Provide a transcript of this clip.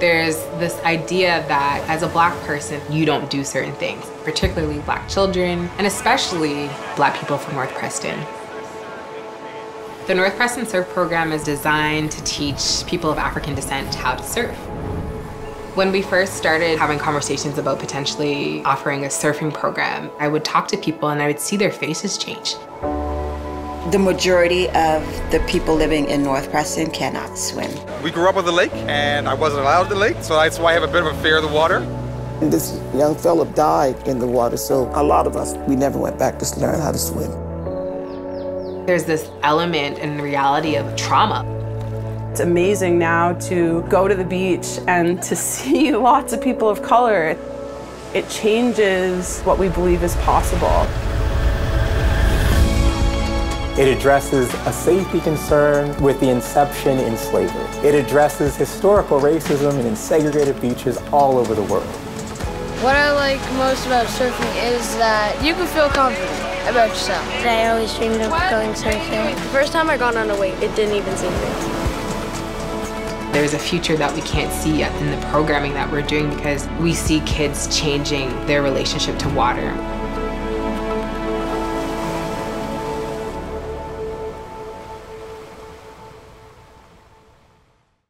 There's this idea that as a black person, you don't do certain things, particularly black children, and especially black people from North Preston. The North Preston Surf Program is designed to teach people of African descent how to surf. When we first started having conversations about potentially offering a surfing program, I would talk to people and I would see their faces change. The majority of the people living in North Preston cannot swim. We grew up on the lake, and I wasn't allowed the lake, so that's why I have a bit of a fear of the water. And this young fella died in the water, so a lot of us, we never went back to learn how to swim. There's this element and reality of trauma. It's amazing now to go to the beach and to see lots of people of color. It changes what we believe is possible. It addresses a safety concern with the inception in slavery. It addresses historical racism in segregated beaches all over the world. What I like most about surfing is that you can feel confident about yourself. I always dreamed of going surfing. The first time I got on a wave, it didn't even seem big. There's a future that we can't see yet in the programming that we're doing because we see kids changing their relationship to water.